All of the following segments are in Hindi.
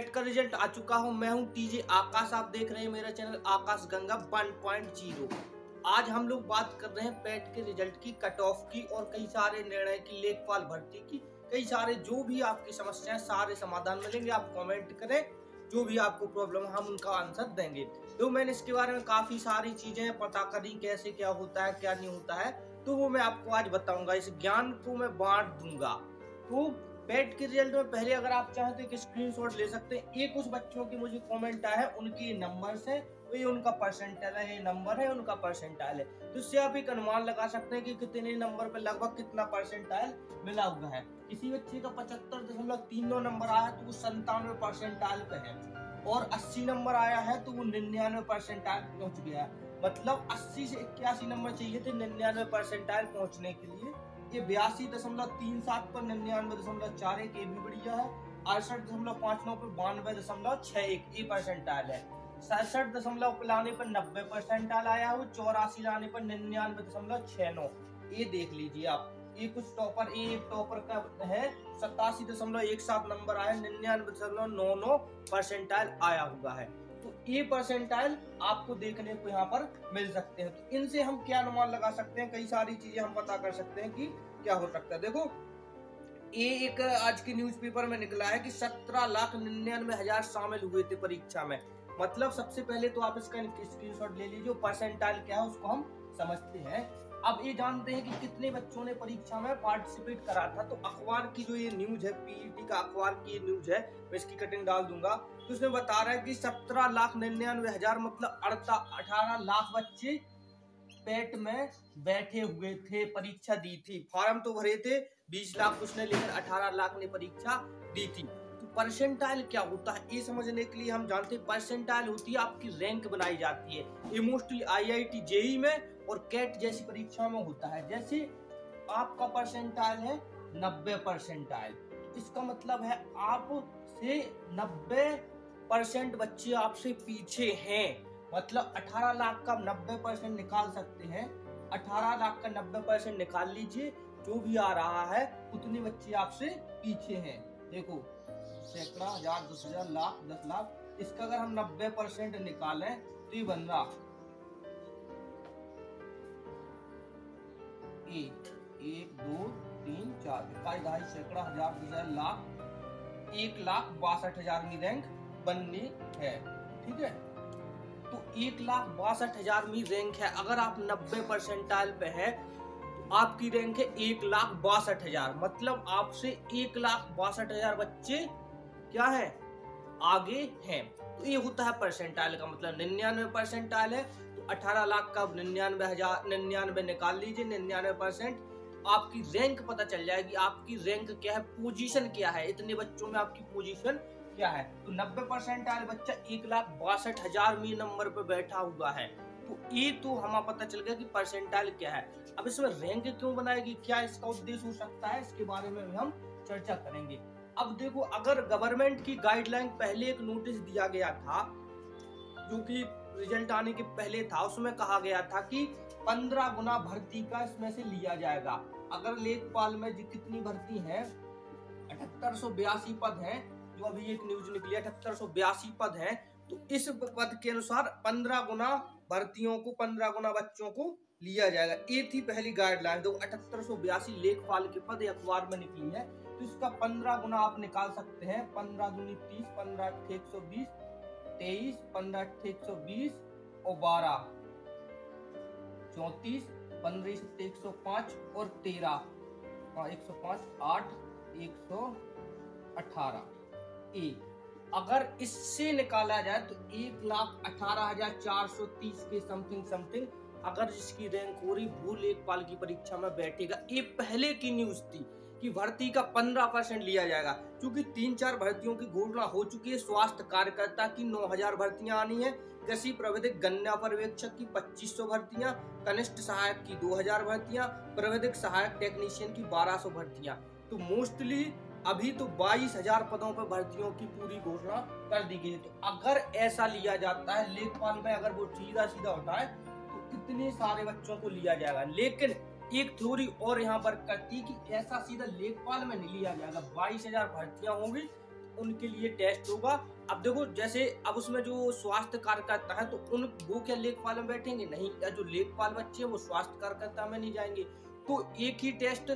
पेट का रिज़ल्ट आ चुका हूँ। मैं हूँ टीजे आकाश। आप देख रहे हैं मेरा चैनल आकाश गंगा 1.0 आज हम लोग बात कर रहे हैं पेट के रिज़ल्ट की कट ऑफ़ की और कई सारे निर्णय की लेखपाल भर्ती की। कई सारे जो भी आपकी समस्याएँ सारे समाधान मिलेंगे। आप कमेंट करें। जो भी आपको प्रॉब्लम हम उनका आंसर देंगे। तो मैंने इसके बारे में काफ़ी सारी चीज़ें पता करी, कैसे क्या होता है, क्या नहीं होता है। तो वो मैं आपको आज बताऊँगा। इस ज्ञान को मैं बांट दूँगा। तो पेट के रिज़ल्ट में पहले अगर आप चाहें तो एक स्क्रीनशॉट ले सकते हैं। ये कुछ बच्चों की मुझे कमेंट आया है, उनके नंबर से तो ये उनका परसेंटाइल है, ये नंबर है, उनका परसेंटाइल है। तो इससे आप एक अनुमान लगा सकते हैं कि कितने नंबर पे लगभग कितना परसेंटाइल मिला हुआ है। किसी बच्चे का पचहत्तर दशमलव तीन नौ नंबर आया है तो वो संतानवे परसेंटाइल पे है। और अस्सी नंबर आया है तो वो निन्यानवे परसेंटाइल पहुँच गया है। मतलब अस्सी से इक्यासी नंबर चाहिए थे निन्यानवे परसेंटाइल पहुँचने के लिए। ये बयासी दशमलव तीन सात पर निन्यानवे दशमलव चार एक ये भी बढ़िया है। अड़सठ दशमलव पाँच नौ पर बानवे दशमलव छह एक ये परसेंटाइल है। सड़सठ दशमलव लाने पर नब्बे परसेंटाइल आया हो। चौरासी लाने पर निन्यानवे दशमलव छह नौ। ये देख लीजिए आप। ये कुछ टॉपर ए एक टॉपर का है। सतासी दशमलव एक सात नंबर आया। निन्यानवे दशमलव नौ नौ परसेंटाइल आया हुआ है। तो ये परसेंटाइल आपको देखने को यहाँ पर मिल सकते हैं। तो इनसे हम क्या अनुमान लगा सकते हैं? कई सारी चीज़ें हम पता कर सकते हैं कि क्या हो सकता है। देखो, ये एक आज की न्यूज़पेपर में निकला है कि सत्रह लाख निन्यानवे हज़ार शामिल हुए थे परीक्षा में। मतलब सबसे पहले तो आप इसका स्क्रीनशॉट ले लीजिए परसेंटाइल क्या है उसको हम समझते हैं। अब ये जानते हैं कि कितने बच्चों ने परीक्षा में पार्टिसिपेट करा था। तो अखबार की जो ये न्यूज़ है पीईटी का अखबार की ये न्यूज़ है, मैं इसकी कटिंग डाल दूँगा। तो उसमें बता रहा है कि सत्रह लाख निन्यानवे हज़ार मतलब अड़ता, अठारह लाख बच्चे पेट में बैठे हुए थे, परीक्षा दी थी। फॉर्म तो भरे थे, बीस लाख उसने लेकर अठारह लाख ने परीक्षा दी थी। तो परसेंटाइल क्या होता है, ये समझने के लिए हम जानते हैं परसेंटाइल होती है आपकी रैंक बनाई जाती है। ये मोस्टली आईआईटी जेई में और कैट जैसी परीक्षा में होता है। जैसे आपका परसेंटाइल है, नब्बे परसेंटाइल इसका मतलब है आप से नब्बे परसेंट बच्चे आपसे पीछे हैं। मतलब 18 लाख का 90 परसेंट निकाल सकते हैं। 18 लाख का 90 परसेंट निकाल लीजिए। जो भी आ रहा है, उतने बच्चे आपसे पीछे हैं। देखो, सैकड़ा, हज़ार, दस हज़ार, लाख, दस लाख, इसका अगर हम 90 परसेंट निकालें तो ये बन रहा। एक एक, दो, तीन, चार इक्कीस ढाई, सैकड़ा, हज़ार, दस हज़ार, लाख, एक लाख बासठ हज़ार की रैंक। बननी है, ठीक है? तो एक लाख बासठ हज़ार में रैंक है। अगर आप नब्बे परसेंटाइल पे है तो आपकी रैंक है एक लाख बासठ हज़ार। मतलब आपसे एक लाख बासठ हज़ार बच्चे क्या है? आगे हैं। तो ये होता है परसेंटाइल का मतलब। निन्यानवे परसेंटाइल है तो अठारह लाख का निन्यानवे हज़ार, निन्यानवे निकाल लीजिए, निन्यानवे परसेंट आपकी रैंक पता चल जाएगी। आपकी रैंक क्या है? पोजीशन क्या है? इतने बच्चों में आपकी पोजीशन क्या है? तो 90 परसेंट आयल बच्चा एक लाख बासठ हज़ार मी नंबर पे बैठा हुआ है। तो ये तो हमें पता चल गया कि परसेंटाइल क्या है। अब इसमें रैंक क्यों बनाएगी? क्या इसका उद्देश्य हो सकता है? इसके बारे में हम चर्चा करेंगे। अब देखो, अगर गवर्नमेंट की गाइडलाइन पहले एक नोटिस दिया गया था, जो कि रिज़ल्ट आने के पहले था, उसमें कहा गया था कि पंद्रह गुना भर्ती का इसमें से लिया जाएगा। अगर लेखपाल में कितनी भर्ती है? अठहत्तर सौ बयासी पद है। जो अभी एक न्यूज़ निकली अठहत्तर पद है तो इस पद के अनुसार पंद्रह गुना भर्तियों को, पंद्रह गुना बच्चों को लिया जाएगा। ये थी पहली गाइडलाइन तो अठहत्तर सौ बयासी लेखपाल के पद अखबार में निकली है तो इसका पंद्रह गुना आप निकाल सकते हैं, पंद्रह दूनी तीस, पंद्रह एक सौ बीस, तेईस, पंद्रह एक सौ बीस और बारह, चौतीस, पंद्रह एक सौ पाँच और तेरह हाँ एक सौ पाँच, आठ, एक सौ अठारह। ए अगर इससे निकाला जाए तो एक लाख अठारह हज़ार चार सौ तीस के समथिंग समथिंग अगर जिसकी रैंक हो रही वो लेखपाल की परीक्षा में बैठेगा। ये पहले की न्यूज़ थी कि भर्ती का पंद्रह परसेंट लिया जाएगा, क्योंकि तीन चार भर्तियों की घोषणा हो चुकी है। स्वास्थ्य कार्यकर्ता की नौ हज़ार भर्तियाँ आनी है। कृषि प्रविधिक गन्ना पर्यवेक्षक की पच्चीस सौ भर्तियाँ, कनिष्ठ सहायक की दो हज़ार भर्तियाँ, प्रविधिक सहायक टेक्नीशियन की बारह सौ भर्तियाँ। तो मोस्टली अभी तो बाईस हज़ार पदों पर भर्तियों की पूरी घोषणा कर दी गई है। तो अगर ऐसा लिया जाता है, लेखपाल में अगर वो सीधा सीधा होता है तो कितने सारे बच्चों को लिया जाएगा। लेकिन एक थ्योरी और यहाँ पर करती कि ऐसा सीधा लेखपाल में नहीं लिया जाएगा। बाईस हज़ार भर्तियाँ होंगी, उनके लिए टेस्ट होगा। अब देखो, जैसे अब उसमें जो स्वास्थ्य कार्यकर्ता है तो उन वो क्या लेखपाल में बैठेंगे? नहीं या जो लेखपाल बच्चे हैं, वो स्वास्थ्य कार्यकर्ता में नहीं जाएँगे? तो एक ही टेस्ट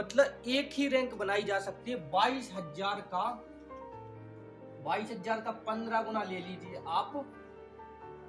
मतलब एक ही रैंक बनाई जा सकती है। बाईस हज़ार का, बाईस हज़ार का पंद्रह गुना ले लीजिए आप।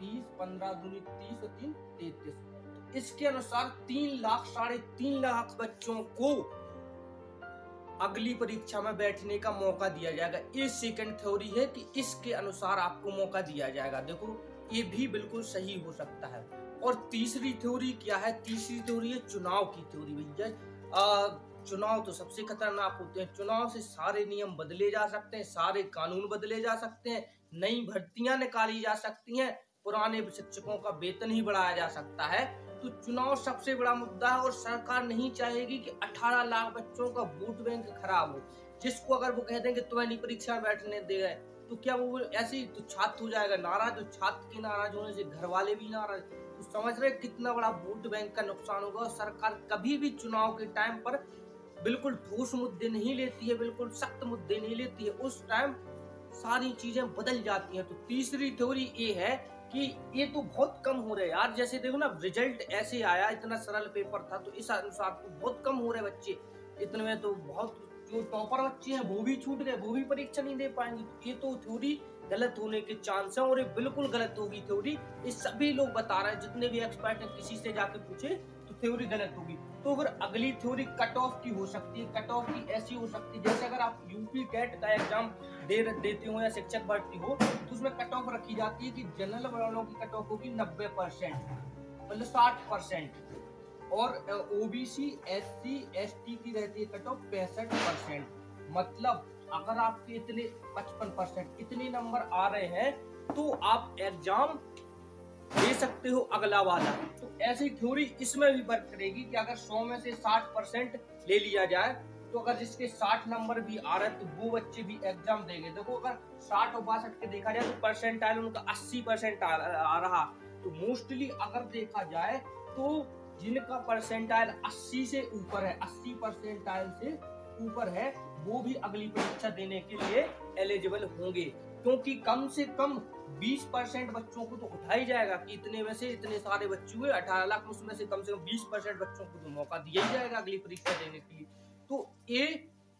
तीस, पंद्रह दूनी तीस और तीन, तैतीस। इसके अनुसार तीन लाख, साढ़े तीन लाख बच्चों को अगली परीक्षा में बैठने का मौका दिया जाएगा। ये सेकंड थ्योरी है कि इसके अनुसार आपको मौका दिया जाएगा। देखो, ये भी बिल्कुल सही हो सकता है। और तीसरी थ्योरी क्या है? तीसरी थ्योरी है चुनाव की थ्योरी भैया। चुनाव तो सबसे खतरनाक होते हैं। चुनाव से सारे नियम बदले जा सकते हैं, सारे कानून बदले जा सकते हैं, नई भर्तियाँ निकाली जा सकती हैं, पुराने शिक्षकों का वेतन ही बढ़ाया जा सकता है। तो चुनाव सबसे बड़ा मुद्दा है और सरकार नहीं चाहेगी कि 18 लाख बच्चों का वोट बैंक खराब हो। जिसको अगर वो कहते हैं कि तुम्हें नहीं परीक्षा बैठने दे गए तो क्या वो ऐसे ही तो छात्र हो जाएगा? नाराज़ तो छात्र के नाराज़ होने से घर वाले भी नाराज़। तो समझ रहे कितना बड़ा वोट बैंक का नुकसान होगा और सरकार कभी भी चुनाव के टाइम पर बिल्कुल ठोस मुद्दे नहीं लेती है, बिल्कुल सख्त मुद्दे नहीं लेती है। उस टाइम सारी चीज़ें बदल जाती हैं। तो तीसरी थ्योरी ये है कि ये तो बहुत कम हो रहे हैं। यार जैसे देखो ना रिज़ल्ट ऐसे आया, इतना सरल पेपर था तो इस अनुसार तो बहुत कम हो रहे बच्चे। इतने में तो बहुत जो टॉपर बच्चे हैं, वो भी छूट गए, वो भी परीक्षा नहीं दे पाएँगे। तो ये तो थ्योरी गलत होने के चांस है और ये बिल्कुल गलत होगी थ्योरी ये सभी लोग बता रहे हैं, जितने भी एक्सपर्ट हैं, किसी से जाके पूछे तो थ्योरी गलत होगी। तो फिर अगली थ्योरी कट ऑफ़ की हो सकती है कट ऑफ़ की ऐसी हो सकती है। जैसे अगर आप यूपी टेट का एग्ज़ाम दे देते हो या शिक्षक भर्ती हो तो उसमें कट ऑफ़ रखी जाती है कि जनरल वालों की कट ऑफ़ होगी नब्बे परसेंट मतलब साठ परसेंट। और OBC S C S T की रहती है कट ऑफ़ पैंसठ परसेंट। मतलब अगर आपके इतने पचपन परसेंट, इतने नंबर आ रहे हैं तो आप एग्ज़ाम दे सकते हो अगला वाला। तो ऐसी थ्योरी इसमें भी वर्क करेगी कि अगर 100 में से 60 परसेंट ले लिया जाए तो अगर जिसके 60 नंबर भी आ रहे तो वो बच्चे भी एग्ज़ाम देंगे। देखो, अगर 60 और बासठ के देखा जाए तो परसेंटाइल उनका 80 परसेंट आ रहा। तो मोस्टली अगर देखा जाए तो जिनका परसेंटाइल 80 से ऊपर है 80 परसेंटाइल से ऊपर है, वो भी अगली परीक्षा देने के लिए एलिजिबल होंगे। क्योंकि कम से कम 20 परसेंट बच्चों को तो उठाई जाएगा कि इतने में से इतने सारे बच्चे हुए, अठारह लाख उसमें से कम से कम 20 परसेंट बच्चों को तो मौका दिया ही जाएगा अगली परीक्षा देने के लिए। तो ये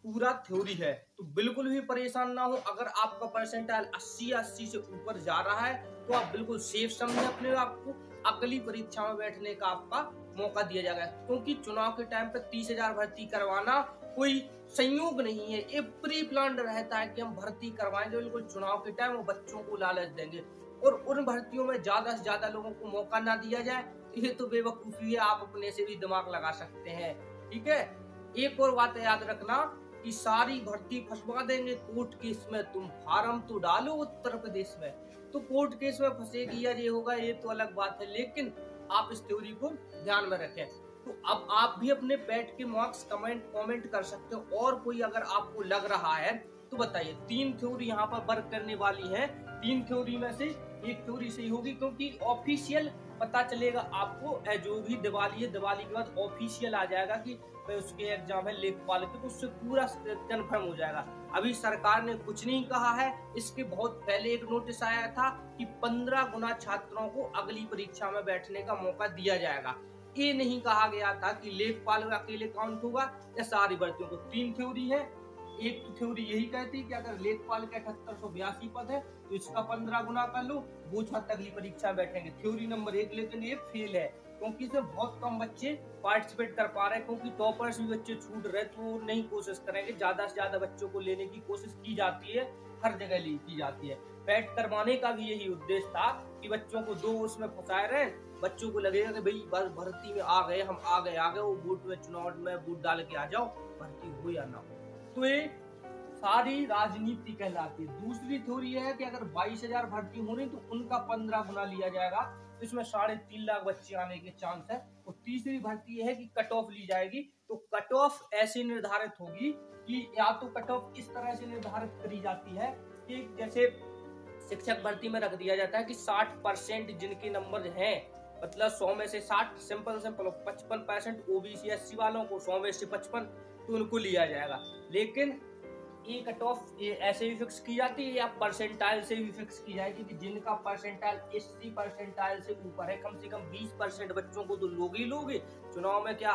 पूरा थ्योरी है तो बिल्कुल भी परेशान ना हो। अगर आपका परसेंटाइल 80 अस्सी से ऊपर जा रहा है तो आप बिल्कुल सेफ़ समझे अपने आप को। अगली परीक्षा में बैठने का आपका मौका दिया जाएगा, क्योंकि चुनाव के टाइम पर तीस भर्ती करवाना कोई संयोग नहीं है। ये प्री प्लान रहता है कि हम भर्ती करवाएँगे बिल्कुल चुनाव के टाइम वो बच्चों को लालच देंगे। और उन भर्तियों में ज़्यादा से ज़्यादा लोगों को मौका ना दिया जाए, ये तो बेवकूफ़ी है, आप अपने से भी दिमाग लगा सकते हैं। ठीक है? एक और बात याद रखना कि सारी भर्ती फंसवा देंगे कोर्ट केस में तुम फार्म तो डालो उत्तर प्रदेश में। तो कोर्ट केस में फंसेगी या ये होगा, ये तो अलग बात है, लेकिन आप इस थ्योरी को ध्यान में रखें। तो अब आप भी अपने पेट के मार्क्स कमेंट कमेंट कर सकते हो। और कोई अगर आपको लग रहा है तो बताइए। तीन थ्योरी यहाँ पर वर्क करने वाली है। तीन थ्योरी में से एक थ्योरी सही होगी, क्योंकि ऑफिशियल पता चलेगा आपको जो भी दिवाली है, दिवाली के बाद ऑफिशियल आ जाएगा कि उसके एग्ज़ाम है लेखपाल के तो उससे पूरा कन्फर्म हो जाएगा। अभी सरकार ने कुछ नहीं कहा है। इसके बहुत पहले एक नोटिस आया था कि पंद्रह गुना छात्रों को अगली परीक्षा में बैठने का मौका दिया जाएगा। ये नहीं कहा गया था कि लेखपाल अकेले काउंट होगा? या सारी भर्तियों को तीन थ्योरी है। एक थ्योरी यही कहती कि अगर लेखपाल के अठहत्तर सौ बयासी पद है तो इसका पंद्रह गुना कर लो, वो छात्र अगली परीक्षा बैठेंगे। थ्योरी नंबर एक, लेकिन ये फेल है, क्योंकि इसमें बहुत कम बच्चे पार्टिसिपेट कर पा रहे हैं, क्योंकि टॉपर्स भी बच्चे छूट रहे तो नहीं कोशिश करेंगे। ज़्यादा से ज़्यादा बच्चों को लेने की कोशिश की जाती है, हर जगह ली की जाती है। पैट करवाने का भी यही उद्देश्य था कि बच्चों को दो उसमें फंसाए रहे बच्चों को लगेगा कि भाई बस भर्ती में आ गए, हम आ गए आ गए, वो बूट में, चुनाव में बूट डाल के आ जाओ, भर्ती हो या ना हो। तो ये सारी राजनीति कहलाती है। दूसरी थ्योरी है कि अगर बाईस हज़ार भर्ती हो रही तो उनका पंद्रह गुना लिया जाएगा। तो इसमें साढ़े तीन लाख बच्चे आने के चांस है। और तीसरी भर्ती है कि कट ऑफ़ ली जाएगी। तो कट ऑफ़ ऐसी निर्धारित होगी कि या तो कट ऑफ़ इस तरह से निर्धारित करी जाती है कि जैसे शिक्षक भर्ती में रख दिया जाता है कि 60 परसेंट जिनके नंबर हैं मतलब 100 में से 60 सिंपल सिंपल पचपन परसेंट ओबीसी एस वालों को 100 में से पचपन तो उनको लिया जाएगा। लेकिन ये कट ऑफ़ ऐसे भी फिक्स की जाती है या परसेंटाइल से भी फिक्स की जाएगी कि जिनका परसेंटाइल अस्सी परसेंटाइल से ऊपर है, कम से कम बीस परसेंट बच्चों को तो लोग ही लोगे। चुनाव में क्या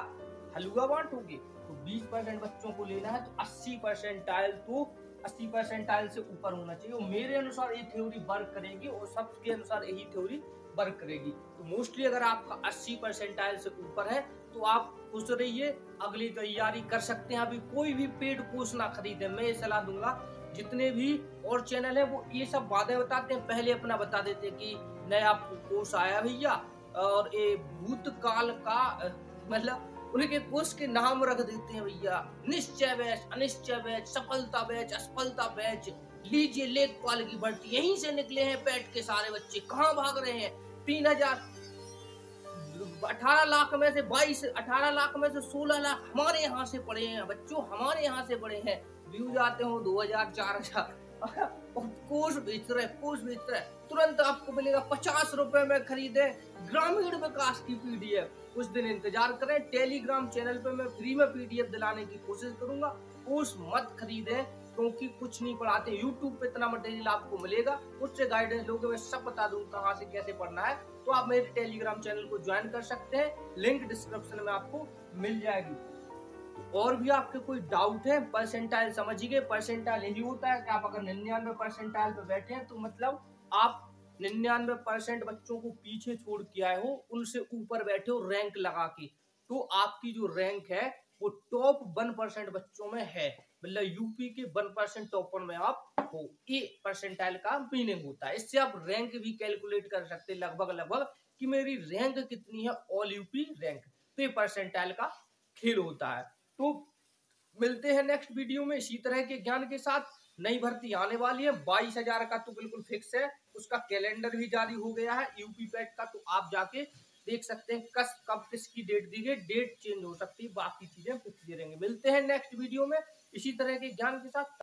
हलुआ बांटोगे तो बीस परसेंट बच्चों को लेना है तो अस्सी परसेंटाइल तो अस्सी परसेंटाइल से ऊपर होना चाहिए। और मेरे अनुसार ये थ्योरी वर्क करेगी और सबके अनुसार यही थ्योरी वर्क करेगी। तो मोस्टली अगर आपका 80 परसेंटाइल से ऊपर है तो आप खुश रहिए, अगली तैयारी कर सकते हैं। अभी कोई भी पेड कोर्स ना खरीदे, मैं ये सलाह दूँगा, जितने भी और चैनल है, वो ये सब वादे बताते हैं। पहले अपना बता देते कि नया कोर्स आया भैया, और ये भूतकाल का मतलब उनके कोर्स के नाम रख देते हैं भैया। निश्चय बैच, अनिश्चय बैच, सफलता बैच, असफलता बैच। लीजिए लेखपाल की भर्ती यहीं से निकले हैं पेट के सारे बच्चे। कहाँ भाग रहे हैं? तीन हज़ार अठारह लाख में से बाईस, अठारह लाख में से सोलह लाख हमारे यहाँ से पड़े हैं। बच्चों, हमारे यहाँ से पड़े हैं। व्यूज़ आते हो, दो हज़ार, चार हज़ार। कोर्स बेच रहे कोर्स बेच रहे। तुरंत आपको मिलेगा पचास रुपए में खरीदे ग्रामीण विकास की पीडीएफ कुछ दिन इंतज़ार करें, टेलीग्राम चैनल पे मैं फ्री में पीडीएफ दिलाने की कोशिश करूँगा। कोर्स मत खरीदे, क्योंकि कुछ नहीं पढ़ाते। यूट्यूब पे इतना मटेरियल आपको मिलेगा, उससे गाइडेंस लोगे, मैं सब बता दूँ कहाँ से कैसे पढ़ना है। तो आप मेरे टेलीग्राम चैनल को ज्वाइन कर सकते हैं। लिंक डिस्क्रिप्शन में आपको मिल जाएगी। और भी आपके कोई डाउट है परसेंटाइल समझिए परसेंटाइल यही होता है कि आप अगर निन्यानवे परसेंटाइल पे बैठे हैं तो मतलब आप निन्यानवे परसेंट बच्चों को पीछे छोड़ के आए हो, उनसे ऊपर बैठे हो रैंक लगा के। तो आपकी जो रैंक है, वो टॉप वन परसेंट बच्चों में है। मतलब यूपी के वन परसेंट टॉपर में आप हो। ये परसेंटाइल का मीनिंग होता है। इससे आप रैंक भी कैलकुलेट कर सकते लगभग लगभग कि मेरी रैंक कितनी है ऑल यूपी रैंक तो ये परसेंटाइल का खेल होता है। तो मिलते हैं नेक्स्ट वीडियो में इसी तरह के ज्ञान के साथ। नई भर्ती आने वाली है। बाईस हज़ार का तो बिल्कुल फिक्स है। उसका कैलेंडर भी जारी हो गया है। यूपी पैट का तो आप जाके देख सकते हैं कस, कब, किसकी डेट दी गई। डेट चेंज हो सकती है। बाकी चीज़ें फिक्स दे रहेंगे। मिलते हैं नेक्स्ट वीडियो में। इसी तरह के ज्ञान के साथ।